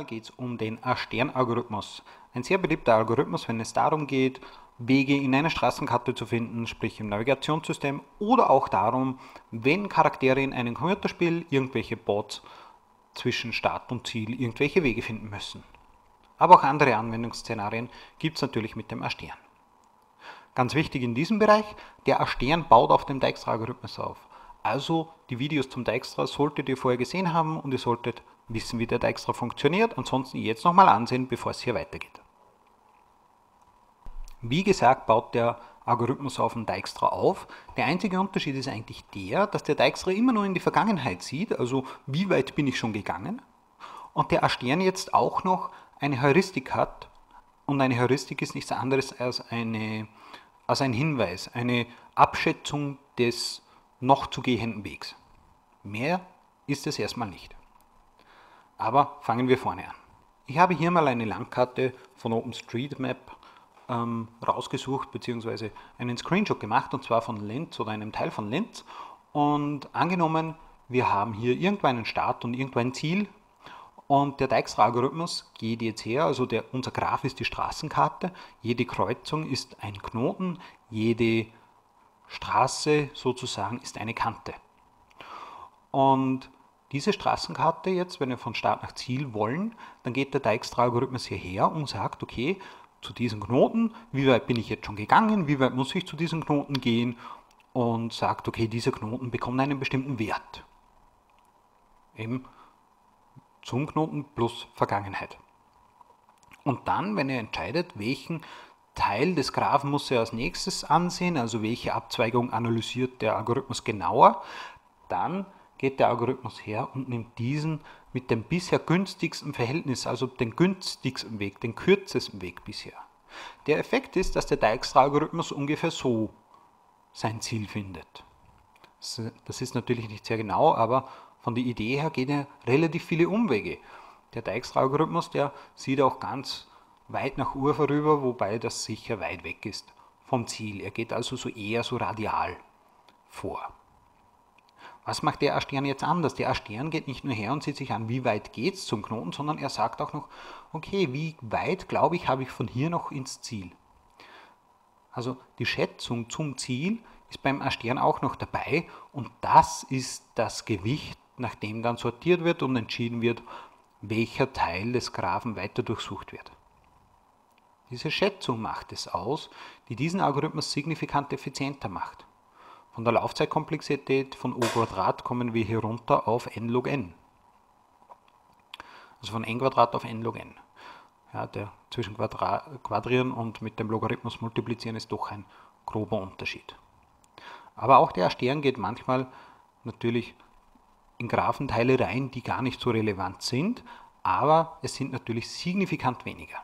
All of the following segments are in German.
einmal geht es um den A-Stern-Algorithmus. Ein sehr beliebter Algorithmus, wenn es darum geht, Wege in einer Straßenkarte zu finden, sprich im Navigationssystem, oder auch darum, wenn Charaktere in einem Computerspiel, irgendwelche Bots zwischen Start und Ziel irgendwelche Wege finden müssen. Aber auch andere Anwendungsszenarien gibt es natürlich mit dem A-Stern. Ganz wichtig in diesem Bereich, der A-Stern baut auf dem Dijkstra-Algorithmus auf. Also die Videos zum Dijkstra solltet ihr vorher gesehen haben und ihr solltet wissen, wie der Dijkstra funktioniert. Ansonsten jetzt nochmal ansehen, bevor es hier weitergeht. Wie gesagt, baut der Algorithmus auf den Dijkstra auf. Der einzige Unterschied ist eigentlich der, dass der Dijkstra immer nur in die Vergangenheit sieht, also wie weit bin ich schon gegangen. Und der A-Stern jetzt auch noch eine Heuristik hat. Und eine Heuristik ist nichts anderes als, eine, als ein Hinweis, eine Abschätzung des noch zu gehenden Wegs. Mehr ist es erstmal nicht. Aber fangen wir vorne an. Ich habe hier mal eine Landkarte von OpenStreetMap ähm, rausgesucht bzw. einen Screenshot gemacht und zwar von Linz oder einem Teil von Linz. Und angenommen, wir haben hier irgendwo einen Start und irgendwo ein Ziel und der Dijkstra-Algorithmus geht jetzt her, also der, unser Graph ist die Straßenkarte, jede Kreuzung ist ein Knoten, jede Straße sozusagen ist eine Kante. Und diese Straßenkarte jetzt, wenn wir von Start nach Ziel wollen, dann geht der Dijkstra-Algorithmus hierher und sagt, okay, zu diesem Knoten, wie weit bin ich jetzt schon gegangen, wie weit muss ich zu diesem Knoten gehen und sagt, okay, dieser Knoten bekommt einen bestimmten Wert. Eben zum Knoten plus Vergangenheit. Und dann, wenn er entscheidet, welchen Teil des Graphen muss er als nächstes ansehen, also welche Abzweigung analysiert der Algorithmus genauer, dann geht der Algorithmus her und nimmt diesen mit dem bisher günstigsten Verhältnis, also den günstigsten Weg, den kürzesten Weg bisher. Der Effekt ist, dass der Dijkstra-Algorithmus ungefähr so sein Ziel findet. Das ist natürlich nicht sehr genau, aber von der Idee her geht er relativ viele Umwege. Der Dijkstra-Algorithmus, der sieht auch ganz weit nach Ufer rüber, wobei das sicher weit weg ist vom Ziel. Er geht also so eher so radial vor. Was macht der A-Stern jetzt anders? Der A-Stern geht nicht nur her und sieht sich an, wie weit geht es zum Knoten, sondern er sagt auch noch, okay, wie weit, glaube ich, habe ich von hier noch ins Ziel. Also die Schätzung zum Ziel ist beim A-Stern auch noch dabei und das ist das Gewicht, nach dem dann sortiert wird und entschieden wird, welcher Teil des Graphen weiter durchsucht wird. Diese Schätzung macht es aus, die diesen Algorithmus signifikant effizienter macht. Von der Laufzeitkomplexität von O Quadrat kommen wir hier runter auf n log n. Also von n Quadrat auf n log n. Ja, der zwischen Quadra Quadrieren und mit dem Logarithmus multiplizieren ist doch ein grober Unterschied. Aber auch der Stern geht manchmal natürlich in Graphenteile rein, die gar nicht so relevant sind, aber es sind natürlich signifikant weniger.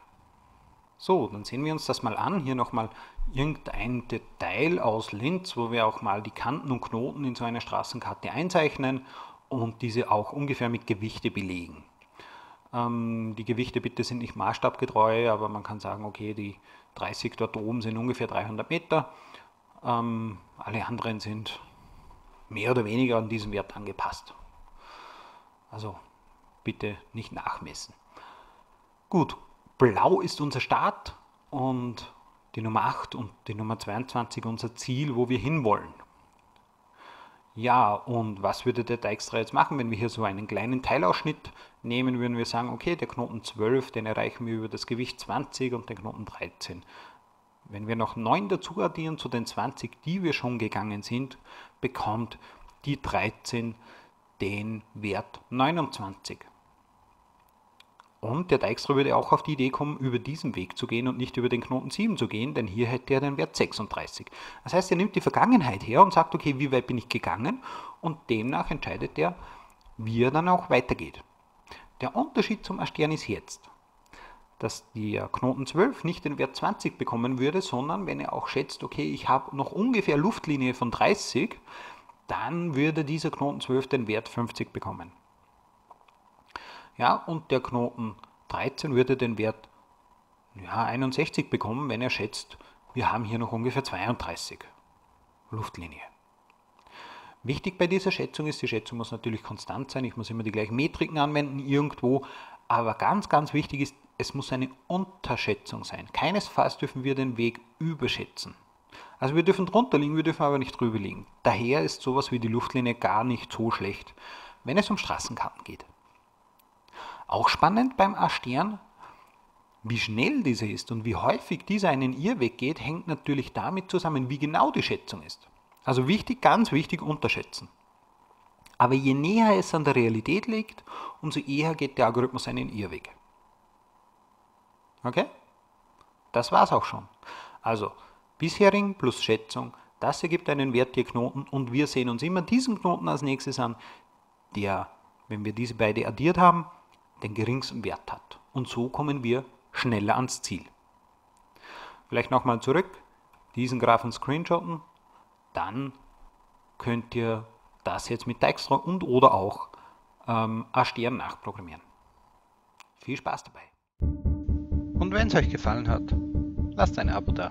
So, dann sehen wir uns das mal an. Hier nochmal irgendein Detail aus Linz, wo wir auch mal die Kanten und Knoten in so einer Straßenkarte einzeichnen und diese auch ungefähr mit Gewichte belegen. Ähm, die Gewichte bitte sind nicht maßstabgetreu, aber man kann sagen, okay, die 30 dort oben sind ungefähr 300 Meter. Ähm, alle anderen sind mehr oder weniger an diesen Wert angepasst. Also bitte nicht nachmessen. Gut, Blau ist unser Start und die Nummer 8 und die Nummer 22 unser Ziel, wo wir hinwollen. Ja, und was würde der Dijkstra jetzt machen, wenn wir hier so einen kleinen Teilausschnitt nehmen, würden wir sagen, okay, der Knoten 12, den erreichen wir über das Gewicht 20 und den Knoten 13. Wenn wir noch 9 dazu addieren zu den 20, die wir schon gegangen sind, bekommt die 13 den Wert 29. Und der Dijkstra würde auch auf die Idee kommen, über diesen Weg zu gehen und nicht über den Knoten 7 zu gehen, denn hier hätte er den Wert 36. Das heißt, er nimmt die Vergangenheit her und sagt, okay, wie weit bin ich gegangen? Und demnach entscheidet er, wie er dann auch weitergeht. Der Unterschied zum Astern ist jetzt, dass der Knoten 12 nicht den Wert 20 bekommen würde, sondern wenn er auch schätzt, okay, ich habe noch ungefähr Luftlinie von 30, dann würde dieser Knoten 12 den Wert 50 bekommen. Ja, und der Knoten 13 würde den Wert ja, 61 bekommen, wenn er schätzt, wir haben hier noch ungefähr 32 Luftlinie. Wichtig bei dieser Schätzung ist, die Schätzung muss natürlich konstant sein, ich muss immer die gleichen Metriken anwenden irgendwo, Aber ganz, ganz wichtig ist, es muss eine Unterschätzung sein. Keinesfalls dürfen wir den Weg überschätzen. Also wir dürfen drunter liegen, wir dürfen aber nicht drüber liegen. Daher ist sowas wie die Luftlinie gar nicht so schlecht, wenn es um Straßenkarten geht. Auch spannend beim A-Stern, wie schnell dieser ist und wie häufig dieser einen Irrweg geht, hängt natürlich damit zusammen, wie genau die Schätzung ist. Also wichtig, ganz wichtig, unterschätzen. Aber je näher es an der Realität liegt, umso eher geht der Algorithmus einen Irrweg. Okay? Das war's auch schon. Also bisherigen plus Schätzung, das ergibt einen Wert der Knoten und wir sehen uns immer diesen Knoten als nächstes an, der, wenn wir diese beide addiert haben, den geringsten Wert hat. Und so kommen wir schneller ans Ziel. Vielleicht nochmal zurück, diesen Graphen screenshotten, dann könnt ihr das jetzt mit Dijkstra und oder auch ähm, A-Stern nachprogrammieren. Viel Spaß dabei! Und wenn es euch gefallen hat, lasst ein Abo da.